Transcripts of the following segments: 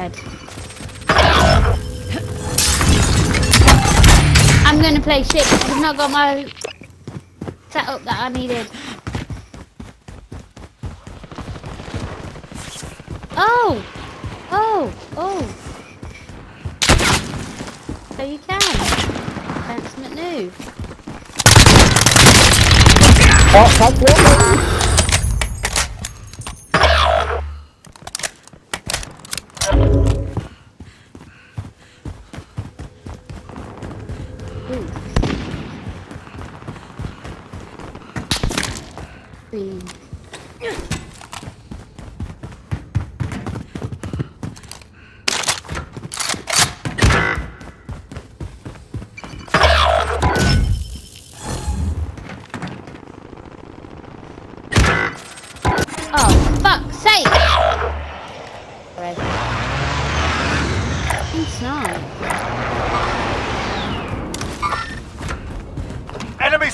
I'm gonna play shit I've not got my setup that I needed. Oh! Oh! Oh! So you can. Thanks, McNoob. Oh, that's it. Ooh.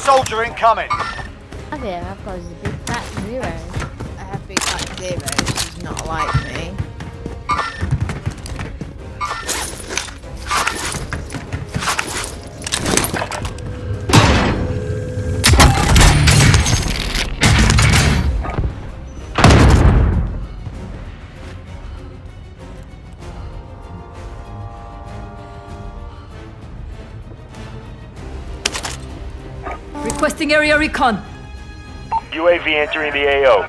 Soldier incoming. Have you? I've got a big fat zero. I have big fat zero. Requesting area recon. UAV entering the AO.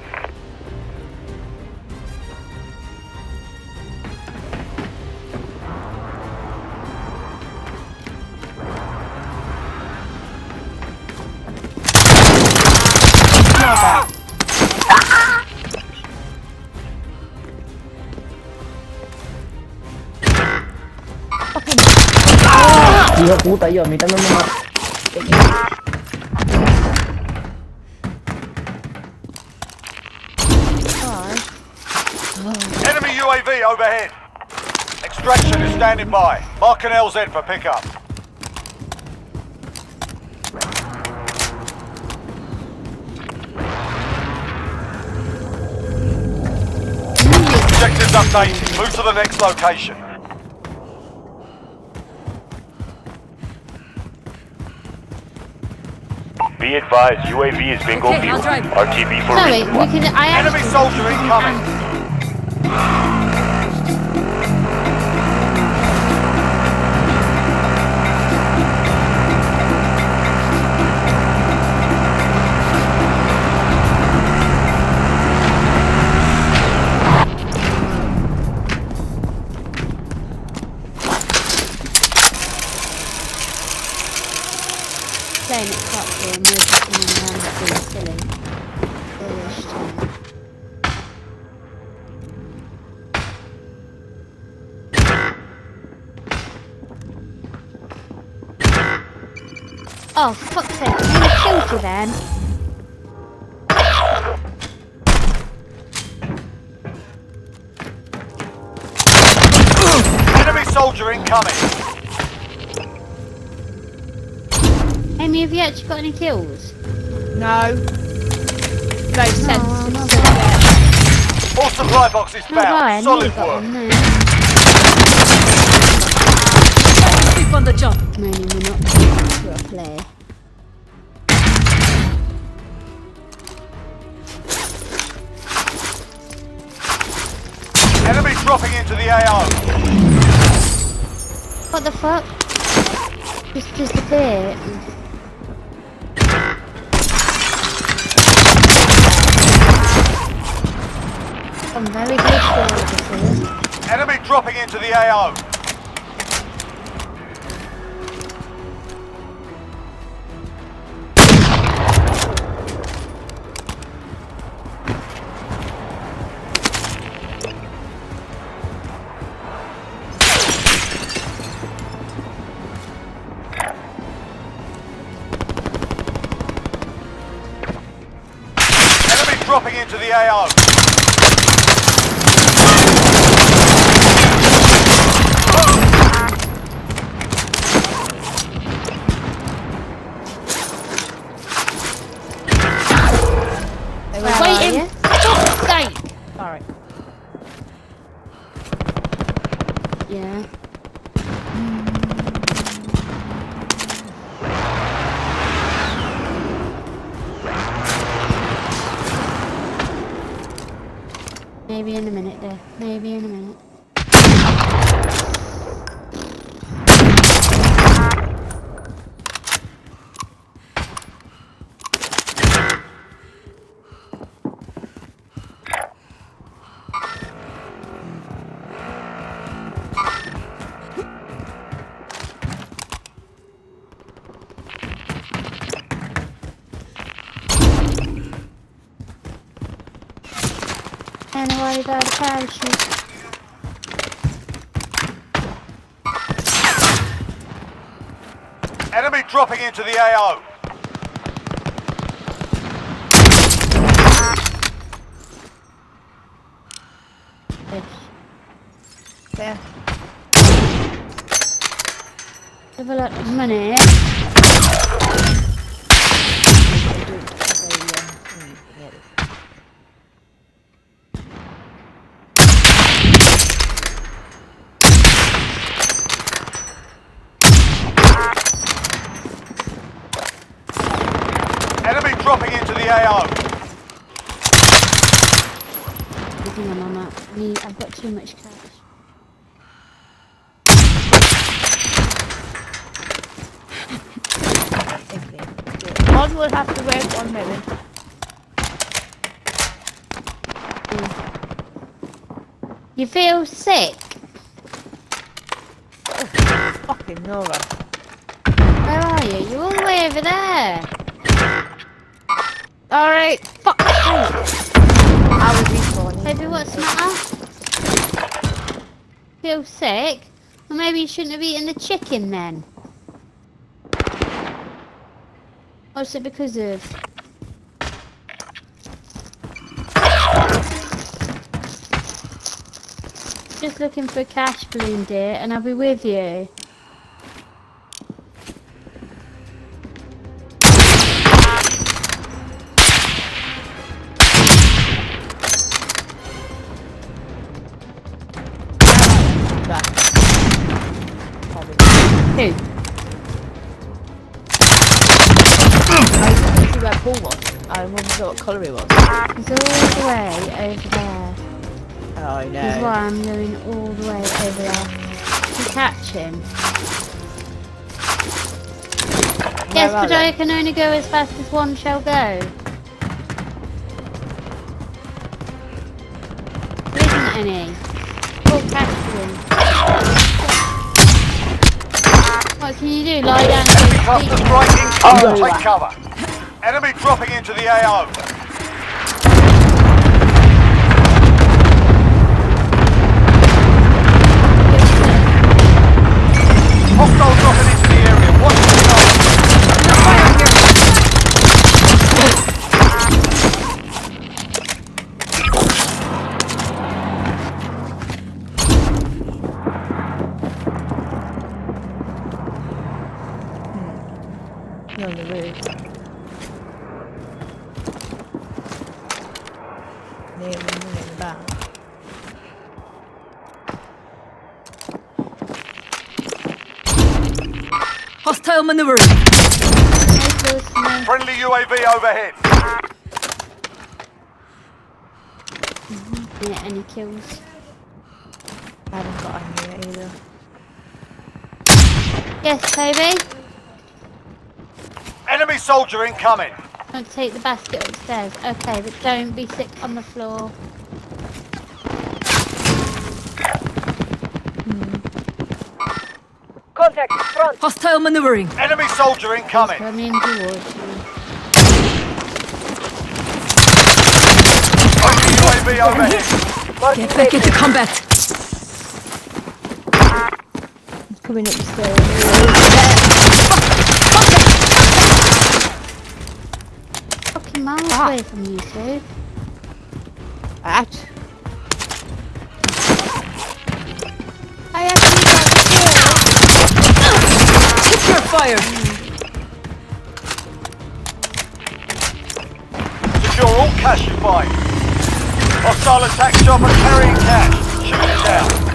Hijo de puta, yo, a mí también me mata. Enemy UAV overhead. Extraction is standing by. Mark an LZ for pickup. Objectives updated. Move to the next location. Be advised, UAV is bingo Okay, fuel. I'll. RTB for Sorry, we can. I Enemy soldier incoming. Oh, for fuck's sake, I killed you then. Enemy soldier incoming. Amy, have you actually got any kills? No. No sense. Oh, not All supply boxes No, why? I Solid work. one there. Keep on the job. Moaning we're not a play. Enemy dropping into the AO. What the fuck? Just disappeared. I'm very good for this. Enemy dropping into the AO. dropping into the AO. Alright. Yeah. Mm. Maybe in a minute, dear. Maybe in a minute. And worry about a parachute. Enemy dropping into the AO. There. Have a lot of money. Enemy dropping into the AO. Hang on, Mama. I need, I've got too much cash. One will have to wait one moment. You feel sick? Fucking Nora. Where are you? You're all the way over there. Alright, fuck. I was respawning. Baby, what's the matter? Feel sick? Well, maybe you shouldn't have eaten the chicken then. What's it because of? Just looking for a cash balloon, dear, and I'll be with you. Who? I see where Paul was. I wanted to know what colour he was. He's all the way over there. Oh no. That's why I'm going all the way over there to catch him. Yes, but they? I can only go as fast as one shall go. There isn't any. Oh, catch them. What can you do? Lie down go cluster sleep? Oh. Take cover. Enemy dropping into the AO. Hostile dropping into the area. Watch the sky. You're on the roof. Near the in the back. Hostile maneuvering. No close to me. Friendly UAV overhead. Yeah, any kills? I haven't got any yet either. Yes, Toby? Enemy soldier incoming. Want to take the basket upstairs? Okay, but don't be sick on the floor. Contact front. Hostile maneuvering. Enemy soldier incoming. Running towards you. UAV overhead. Get back into combat. He's coming upstairs. Fucking miles Ah. away from you two. At. I actually got the Keep your fire. Secure all cash you find. Hostile attack chopper carrying cash. Shoot it down.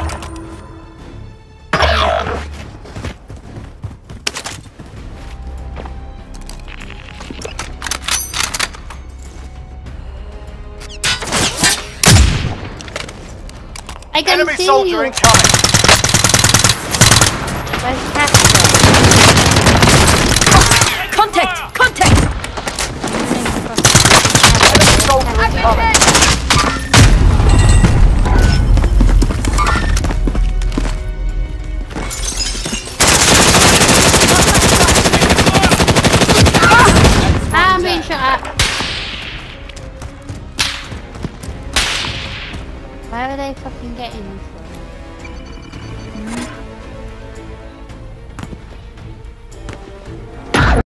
They're gonna Enemy see soldier you. incoming. Are fucking me from?